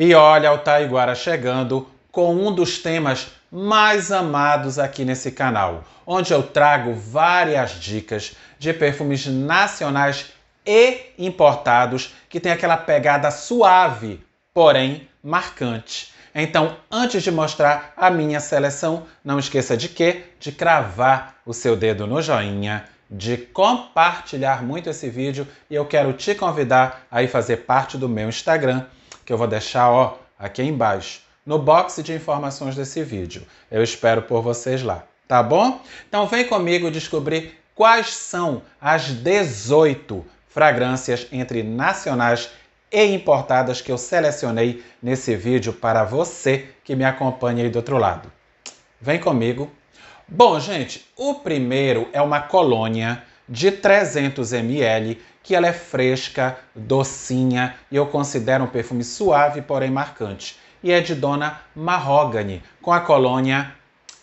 E olha o Taiguara chegando com um dos temas mais amados aqui nesse canal, onde eu trago várias dicas de perfumes nacionais e importados que tem aquela pegada suave, porém marcante. Então, antes de mostrar a minha seleção, não esqueça de quê? De cravar o seu dedo no joinha, de compartilhar muito esse vídeo e eu quero te convidar a ir fazer parte do meu Instagram, que eu vou deixar ó, aqui embaixo, no box de informações desse vídeo. Eu espero por vocês lá, tá bom? Então vem comigo descobrir quais são as 18 fragrâncias entre nacionais e importadas que eu selecionei nesse vídeo para você que me acompanha aí do outro lado. Vem comigo. Bom, gente, o primeiro é uma colônia de 300 ml, que ela é fresca, docinha e eu considero um perfume suave, porém marcante. E é de Dona Mahogany, com a colônia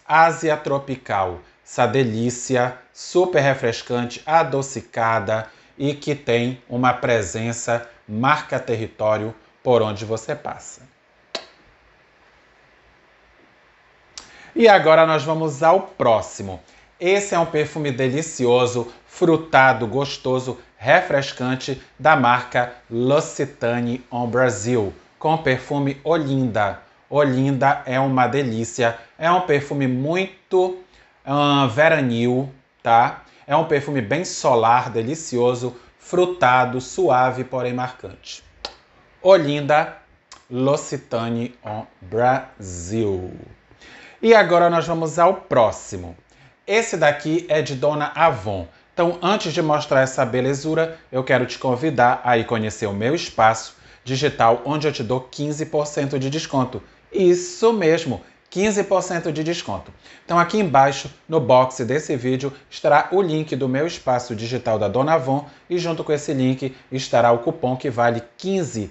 Ásia Tropical. Essa delícia, super refrescante, adocicada e que tem uma presença marca território por onde você passa. E agora nós vamos ao próximo. Esse é um perfume delicioso, frutado, gostoso, refrescante da marca L'Occitane en Brasil, com perfume Olinda. Olinda é uma delícia, é um perfume muito uh, veranil, tá? É um perfume bem solar, delicioso, frutado, suave, porém marcante. Olinda L'Occitane en Brasil. E agora nós vamos ao próximo. Esse daqui é de Dona Avon. Então, antes de mostrar essa belezura, eu quero te convidar a ir conhecer o meu espaço digital, onde eu te dou 15% de desconto. Isso mesmo, 15% de desconto. Então aqui embaixo, no box desse vídeo, estará o link do meu espaço digital da Dona Avon e junto com esse link estará o cupom que vale 15%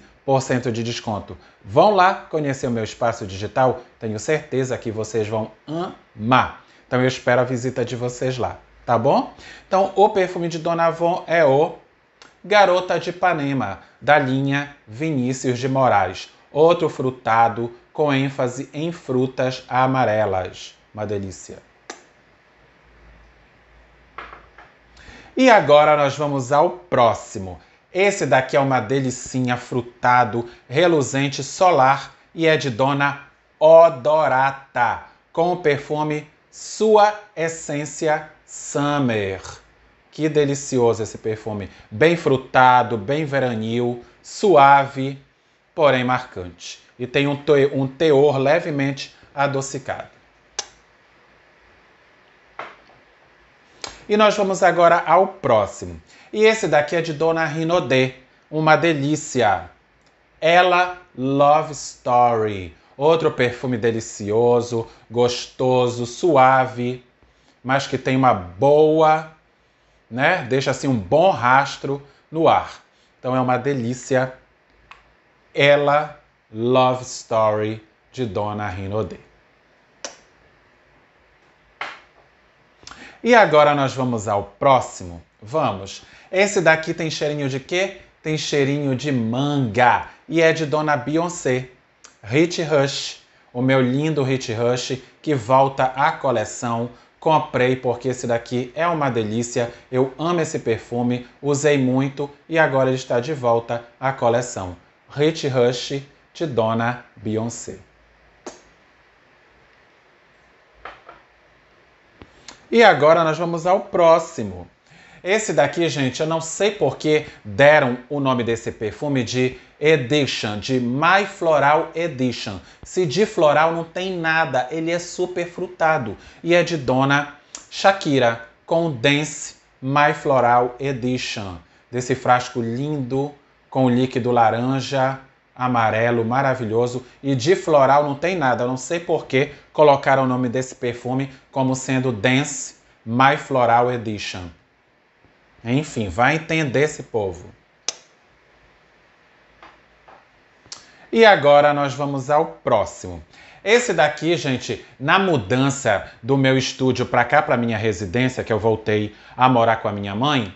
de desconto. Vão lá conhecer o meu espaço digital, tenho certeza que vocês vão amar. Então eu espero a visita de vocês lá, tá bom? Então o perfume de Dona Avon é o Garota de Ipanema, da linha Vinícius de Moraes. Outro frutado com ênfase em frutas amarelas. Uma delícia. E agora nós vamos ao próximo. Esse daqui é uma delicinha frutado, reluzente, solar e é de Dona Odorata, com o perfume Sua Essência Summer. Que delicioso esse perfume. Bem frutado, bem veranil, suave, porém marcante e tem um, um teor levemente adocicado. E nós vamos agora ao próximo. E esse daqui é de Dona Rinodê, uma delícia. Ela Love Story, outro perfume delicioso, gostoso, suave, mas que tem uma boa, né? Deixa assim um bom rastro no ar. Então é uma delícia. Ela Love Story de Dona Rinodê. E agora nós vamos ao próximo? Vamos. Esse daqui tem cheirinho de quê? Tem cheirinho de manga e é de Dona Beyoncé. Hit Rush, o meu lindo Hit Rush que volta à coleção. Comprei porque esse daqui é uma delícia. Eu amo esse perfume, usei muito e agora ele está de volta à coleção. Hit Rush de Dona Beyoncé. E agora nós vamos ao próximo. Esse daqui, gente, eu não sei por que deram o nome desse perfume de Edition, de My Floral Edition. Se de floral não tem nada, ele é super frutado. E é de Dona Shakira, com Dance My Floral Edition. Desse frasco lindo, com líquido laranja, amarelo, maravilhoso. E de floral não tem nada. Eu não sei por que colocaram o nome desse perfume como sendo Dance My Floral Edition. Enfim, vai entender esse povo. E agora nós vamos ao próximo. Esse daqui, gente, na mudança do meu estúdio para cá, para minha residência, que eu voltei a morar com a minha mãe,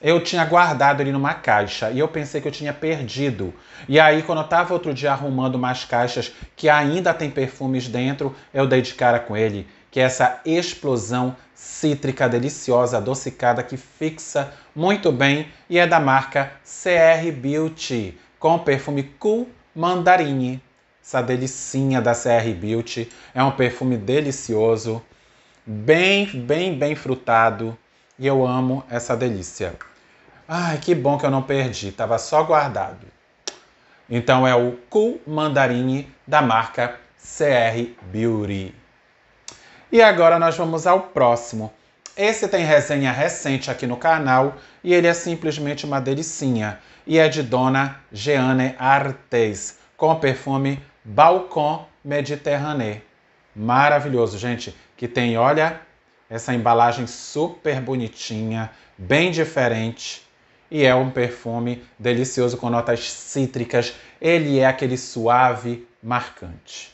eu tinha guardado ele numa caixa e eu pensei que eu tinha perdido. E aí, quando eu estava outro dia arrumando umas caixas que ainda tem perfumes dentro, eu dei de cara com ele, que é essa explosão cítrica deliciosa, adocicada, que fixa muito bem e é da marca CR Beauty, com o perfume Cool Mandarine. Essa delicinha da CR Beauty é um perfume delicioso, bem, bem, bem frutado e eu amo essa delícia. Ai, que bom que eu não perdi, estava só guardado. Então é o Cool Mandarine da marca CR Beauty. E agora nós vamos ao próximo. Esse tem resenha recente aqui no canal e ele é simplesmente uma delicinha. E é de Dona Jeanne Artes, com o perfume Balcon Mediterranée. Maravilhoso, gente. Que tem, olha, essa embalagem super bonitinha, bem diferente e é um perfume delicioso com notas cítricas. Ele é aquele suave, marcante.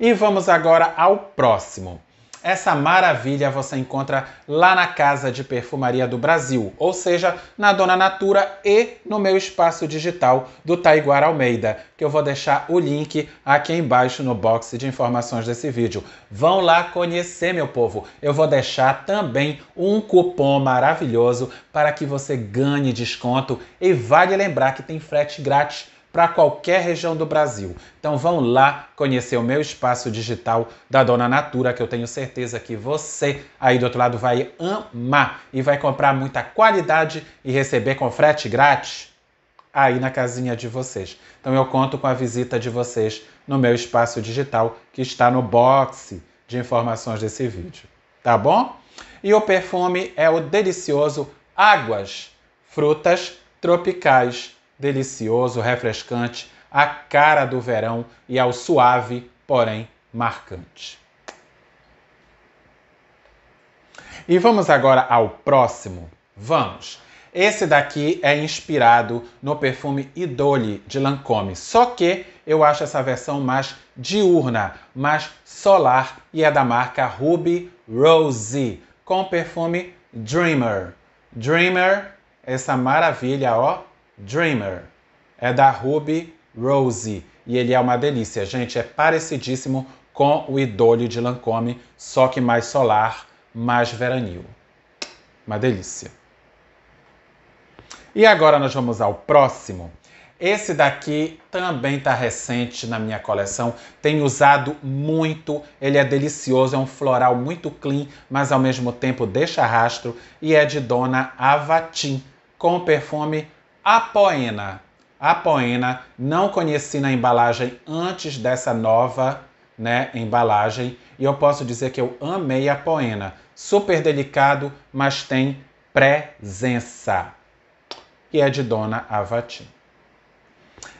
E vamos agora ao próximo. Essa maravilha você encontra lá na Casa de Perfumaria do Brasil, ou seja, na Dona Natura e no meu espaço digital do Taiguara Almeida, que eu vou deixar o link aqui embaixo no box de informações desse vídeo. Vão lá conhecer, meu povo. Eu vou deixar também um cupom maravilhoso para que você ganhe desconto e vale lembrar que tem frete grátis para qualquer região do Brasil. Então vão lá conhecer o meu espaço digital da Dona Natura, que eu tenho certeza que você aí do outro lado vai amar e vai comprar muita qualidade e receber com frete grátis aí na casinha de vocês. Então eu conto com a visita de vocês no meu espaço digital que está no box de informações desse vídeo. Tá bom? E o perfume é o delicioso Águas, frutas tropicais delicioso, refrescante, a cara do verão e ao suave, porém marcante. E vamos agora ao próximo. Vamos! Esse daqui é inspirado no perfume Idole de Lancôme, só que eu acho essa versão mais diurna, mais solar e é da marca Ruby Rose, com o perfume Dreamer. Dreamer, essa maravilha, ó, Dreamer. É da Ruby Rose e ele é uma delícia. Gente, é parecidíssimo com o Idole de Lancôme, só que mais solar, mais veranil. Uma delícia. E agora nós vamos ao próximo. Esse daqui também está recente na minha coleção. Tenho usado muito. Ele é delicioso, é um floral muito clean, mas ao mesmo tempo deixa rastro. E é de Dona Avatim, com o perfume a poena. A poena não conheci na embalagem antes dessa nova né, embalagem e eu posso dizer que eu amei a poena. Super delicado, mas tem presença. E é de Dona Avati.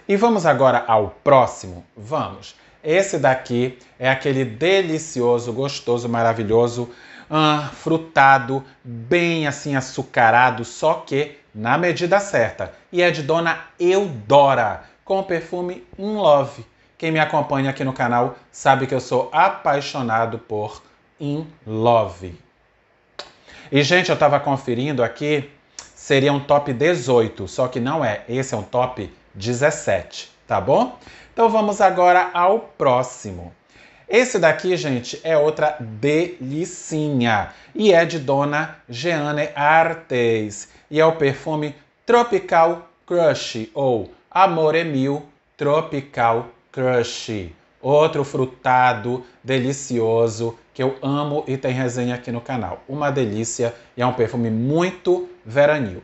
E vamos agora ao próximo? Vamos. Esse daqui é aquele delicioso, gostoso, maravilhoso, ah, frutado, bem assim açucarado, só que na medida certa. E é de Dona Eudora, com o perfume In Love. Quem me acompanha aqui no canal sabe que eu sou apaixonado por In Love. E, gente, eu estava conferindo aqui, seria um top 18, só que não é. Esse é um top 17, tá bom? Então vamos agora ao próximo. Esse daqui, gente, é outra delicinha e é de Dona Jeanne Artes e é o perfume Tropical Crush ou Amore Mil Tropical Crush. Outro frutado delicioso que eu amo e tem resenha aqui no canal. Uma delícia e é um perfume muito veranil.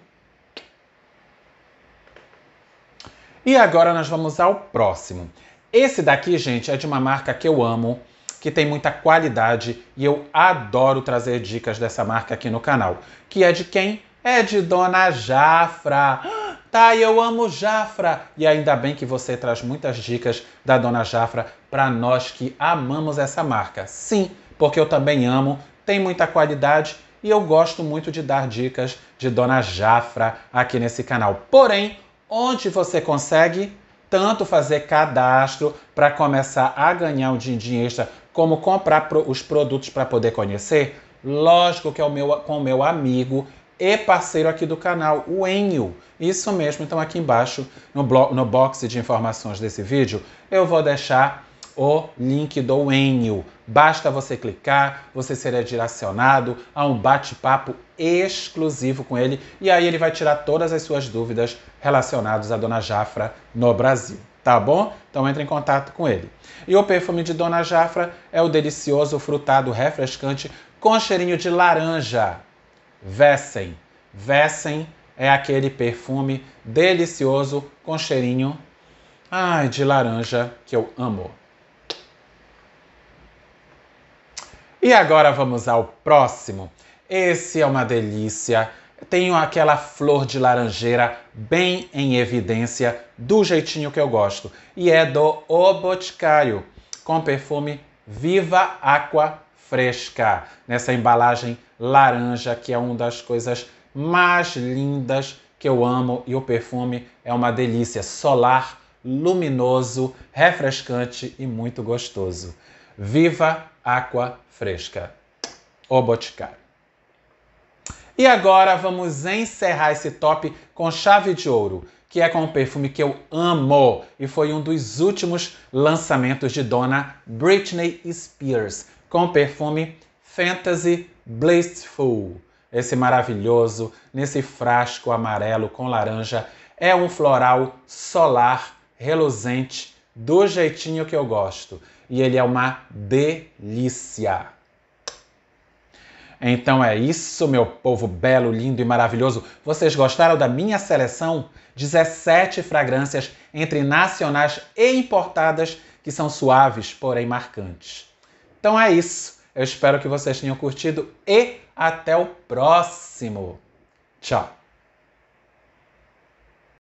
E agora nós vamos ao próximo. Esse daqui, gente, é de uma marca que eu amo, que tem muita qualidade e eu adoro trazer dicas dessa marca aqui no canal. Que é de quem? É de Dona Jafra. Tá, eu amo Jafra. E ainda bem que você traz muitas dicas da Dona Jafra para nós que amamos essa marca. Sim, porque eu também amo, tem muita qualidade e eu gosto muito de dar dicas de Dona Jafra aqui nesse canal. Porém, onde você consegue tanto fazer cadastro para começar a ganhar um din-din extra, como comprar os produtos para poder conhecer Lógico que é o meu, com o meu amigo e parceiro aqui do canal, o Enio. Isso mesmo, então aqui embaixo, no, no box de informações desse vídeo, eu vou deixar o link do Enio. Basta você clicar, você será direcionado a um bate-papo exclusivo com ele e aí ele vai tirar todas as suas dúvidas relacionadas à Dona Jafra no Brasil. Tá bom? Então entre em contato com ele. E o perfume de Dona Jafra é o delicioso frutado refrescante com cheirinho de laranja. Vessen. Vessen é aquele perfume delicioso com cheirinho ai, de laranja que eu amo. E agora vamos ao próximo. Esse é uma delícia. Tenho aquela flor de laranjeira bem em evidência, do jeitinho que eu gosto. E é do O Boticário, com perfume Viva Aqua Fresca. Nessa embalagem laranja, que é uma das coisas mais lindas que eu amo. E o perfume é uma delícia. Solar, luminoso, refrescante e muito gostoso. Viva Aqua Fresca. O Boticário. E agora vamos encerrar esse top com chave de ouro, que é com um perfume que eu amo e foi um dos últimos lançamentos de dona Britney Spears, com o perfume Fantasy Blissful. Esse maravilhoso, nesse frasco amarelo com laranja, é um floral solar reluzente do jeitinho que eu gosto. E ele é uma delícia. Então é isso, meu povo belo, lindo e maravilhoso. Vocês gostaram da minha seleção? 17 fragrâncias entre nacionais e importadas que são suaves, porém marcantes. Então é isso. Eu espero que vocês tenham curtido e até o próximo. Tchau.